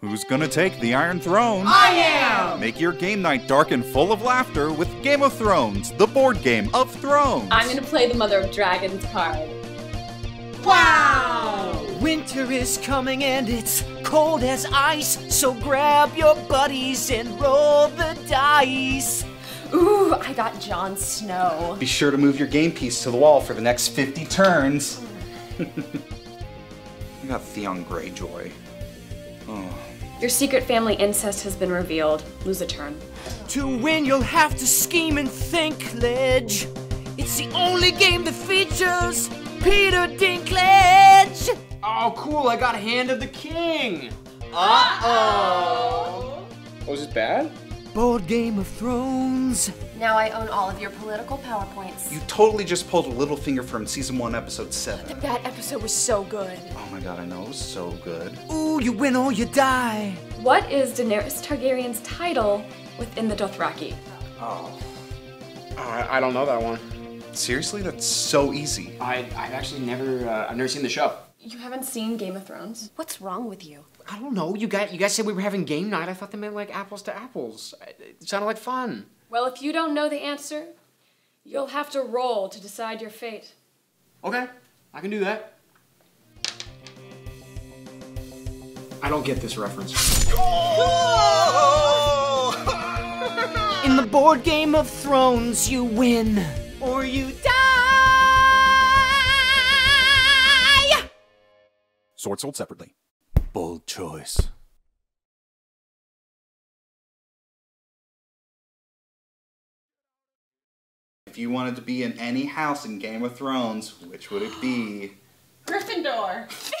Who's gonna take the Iron Throne? I am! Make your game night dark and full of laughter with Game of Thrones, the board game of Thrones. I'm gonna play the Mother of Dragons card. Wow! Winter is coming and it's cold as ice, so grab your buddies and roll the dice. Ooh, I got Jon Snow. Be sure to move your game piece to the wall for the next 50 turns. I got Theon Greyjoy. Oh. Your secret family incest has been revealed. Lose a turn. To win, you'll have to scheme and think, Ledge. It's the only game that features Peter Dinklage. Oh, cool, I got Hand of the King! Uh-oh. Oh, Was it bad? Board Game of Thrones. Now I own all of your political PowerPoints. You totally just pulled a Littlefinger from season 1, episode 7. That episode was so good. Oh my god, I know, it was so good. Ooh, you win or you die. What is Daenerys Targaryen's title within the Dothraki? Oh. I, I don't know that one. Seriously? That's so easy. I, I've actually never, uh, I've never seen the show. You haven't seen Game of Thrones? What's wrong with you? I don't know, you guys, you guys said we were having game night. I thought they meant like apples to apples. It sounded like fun. Well, if you don't know the answer, you'll have to roll to decide your fate. Okay, I can do that. I don't get this reference. In the Board Game of Thrones, you win or you die. Sword sold separately. Bold choice. If you wanted to be in any house in Game of Thrones, which would it be? Gryffindor.